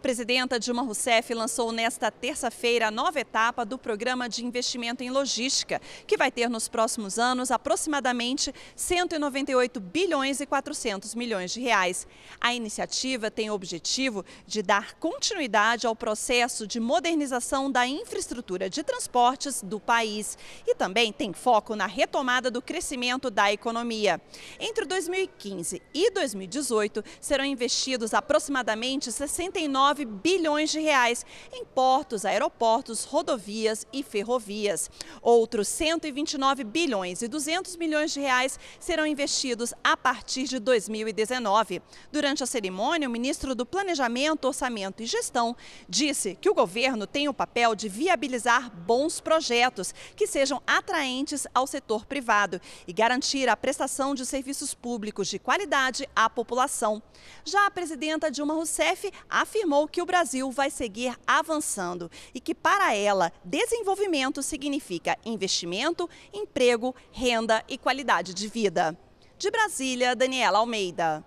presidenta Dilma Rousseff lançou nesta terça-feira a nova etapa do programa de investimento em logística, que vai ter nos próximos anos aproximadamente 198 bilhões e 400 milhões de reais. A iniciativa tem o objetivo de dar continuidade ao processo de modernização da infraestrutura de transportes do país e também tem foco na retomada do crescimento da economia. Entre 2015 e 2018 serão investidos aproximadamente 69 109 bilhões de reais em portos, aeroportos, rodovias e ferrovias. Outros 129 bilhões e 200 milhões de reais serão investidos a partir de 2019. Durante a cerimônia, o ministro do Planejamento, Orçamento e Gestão disse que o governo tem o papel de viabilizar bons projetos que sejam atraentes ao setor privado e garantir a prestação de serviços públicos de qualidade à população. Já a presidenta Dilma Rousseff afirmou afirmou que o Brasil vai seguir avançando e que, para ela, desenvolvimento significa investimento, emprego, renda e qualidade de vida. De Brasília, Daniela Almeida.